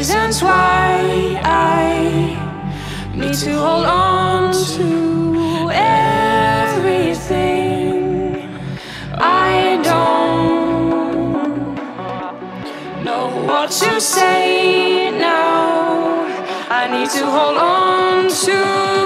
reasons why I need to hold on to everything. I don't know what to say now. I need to hold on to.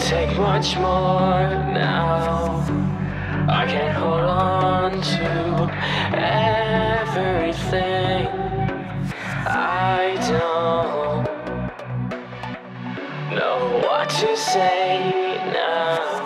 Take much more now. I can't hold everything. I don't know what to say now.